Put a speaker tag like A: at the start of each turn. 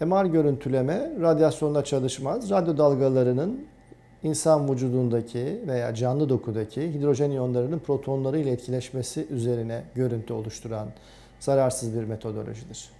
A: MR görüntüleme radyasyonda çalışmaz. Radyo dalgalarının insan vücudundaki veya canlı dokudaki hidrojen iyonlarının protonları ile etkileşmesi üzerine görüntü oluşturan zararsız bir metodolojidir.